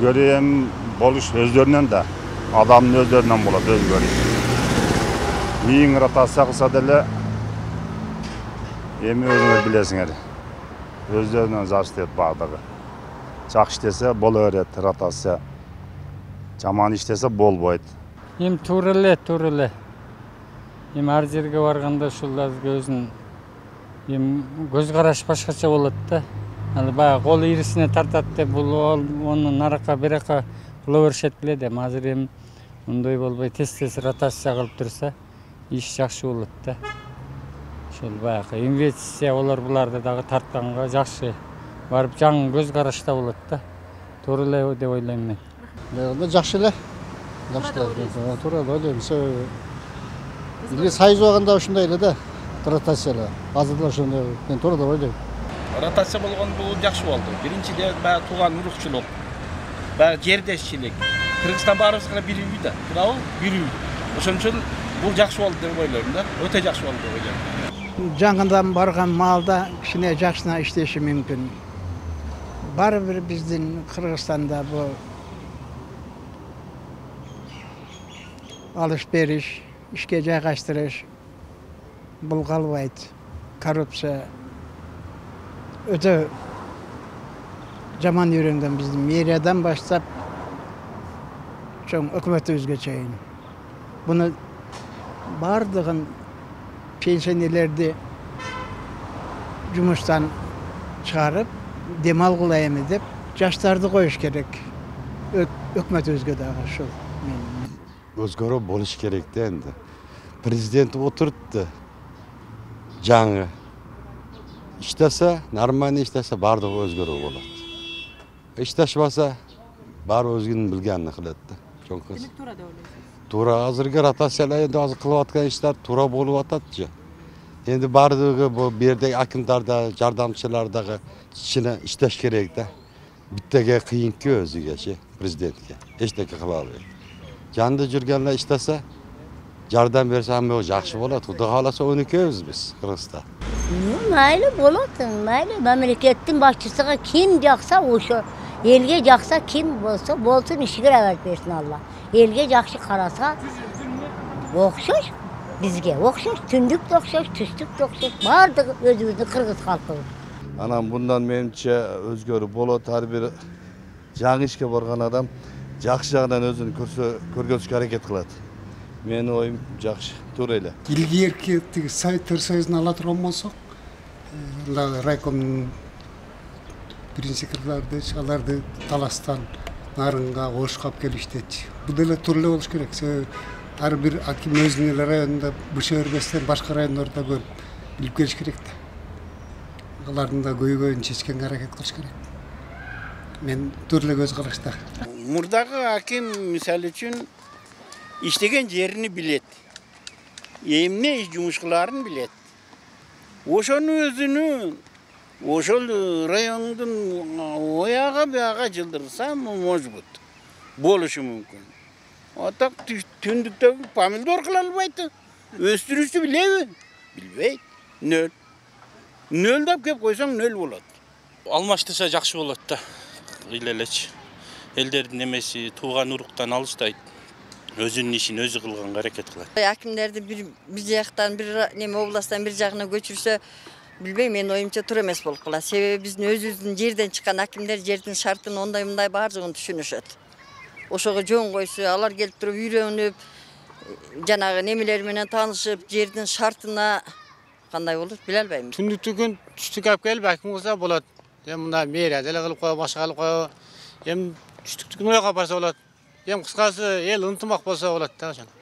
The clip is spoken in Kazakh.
өзгөрүү эми болуш өздөрүнөн да адамдын өздөрүнөн болот өзгөрүү ийин ротация кылса деле эми өзүңөр билесиңер өздөрүнөн зависит этет баардыгы жакшы иштесе боло берет ротация жаман иштесе болбойт эми туура эле туура эле эми ар жерге барганда ушул азыр өзүнүн эми көз караш башкача болот да ал баягы кол ирисине тартат деп бул ону наракка биракка кыла беришет белет эми азыр эми мындай болбой тез тез ротация кылып турса иш жакшы болот да ошол баягы инвестиция олар буларды дагы тартканга жакшы барып жаңы көз карашта болот да туура эле деп ойлойм мен Бeyanda жакшы эле жакшы эле туура эле ойлойм себеби илгери сайыз убагында ушундай эле да ротация эле азыр да ошондой мен туура деп ойлойм ротация болгон бул жакшы болду биринчиден баягы тууган урукчулук баягы жердешчилик кыргызстан баарыбызга бирүү да туурабы бирүү ошон үчүн бул жакшы болду деп ойлойм да өтө жакшы болду деп ойлойм жаңыдан барған малда кішкене жақсына іштеші мүмкін бәрібір біздің қырғызстанда бұл алыш беріш ішке жайғастырыш бұл қалбайды коррупция өте жаман үйренген біздің мэриядан баштап чоң үкіметімізге чейін бұны бардығын пенсионерлерді жұмыстан шығарып демал қылайын деп жастарды қоюш керек өкіметімізге дағы ушул өзгөрүү болуш керек да энди президент отурупты жаңы иштесе нормально иштесе баардыгы өзгөрүү болот иштешпесе баары өзүнүн билгенин кылат да чоңкуз демек туура деп ойлойсуз туура азыркы ротациялар энди азыр кылып аткан иштер туура болуп атат же енді баардыгы бул бердеги акимдар да жардамчылар дагы кичине иштеш керек да биттеге кыйынкы өзүгечи президентке эчтеке кыла албайт жанында жүргенler иштесе жардам берсе ам жакшы болот кудай майлы болот майлы мамлекеттин башчысыга ким жакса ошо элге жакса ким болсо болсун ишиге абарып берсин алла элге жакшы караса окшош бизге окшош түндүк да окшош түстүк да окшош баардыгы өзүбүздүн кыргыз калкыбыз анан мындан менимче өзгөрүү болот ар бир жаңы ишке барган адам жакшы жагынан өзүн көргөзүшкө аракет кылат менин оюм жакшы туура эле илгерки тиги советтер союзун ала турган болсок мына райкомдун биринчи аларды таластан нарынга ошко алып келип иштетчү бул деле туура эле болуш керек себеби ар бир аким өзүнүн эле районунда быша бербестен башка райондордо көрүп билип келиш керек да алардын да көйгөйүн чечкенге аракет кылыш керек мен туура эле көз карашта мурдагы аким мисалы үчүн иштеген жерини билет эмне жумуш кылаарын билет ошону өзүнүн ошол райондун ояга бuyага жылдырса может быть болушу мүмкүн а так түндүктөгү помидор кыла албайт өстүрүүчү билеби билбейт нөл нөлдөп келип койсоң нөл болот алмаштырса жакшы болот да ыйла элечи элдердин эмеси тууган уруктан алыстайт өзүнүн ишин өзү кылганга аракет кылат акимдерди бир бир жактан бир неме областтан бир жагына көчүрсө билбейм менин оюмча туура эмес болуп калат себеби биздин өзүбүздүн жерден чыккан акимдер жердин шартын ондай мындай баардыгын түшүнүшөт ошого жөн койсо алар келип туруп үйрөнүп жанагы немелер менен таанышып жердин шартына кандай болот биле албайм түндүктүгүн түштүккө алып келип аким кылса болот эми мына мэрия деле кылып коебу башка кылып коебу эми түштүктүгүн ояка барса болот эми кыскасы эл ынтымак болсо болот да ошондо